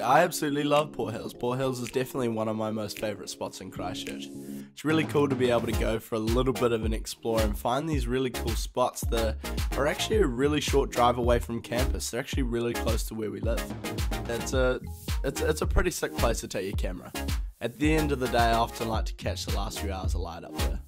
I absolutely love Port Hills. Port Hills is definitely one of my most favourite spots in Christchurch. It's really cool to be able to go for a little bit of an explore and find these really cool spots that are actually a really short drive away from campus. They're actually really close to where we live. It's a it's, it's a pretty sick place to take your camera. At the end of the day, I often like to catch the last few hours of light up there.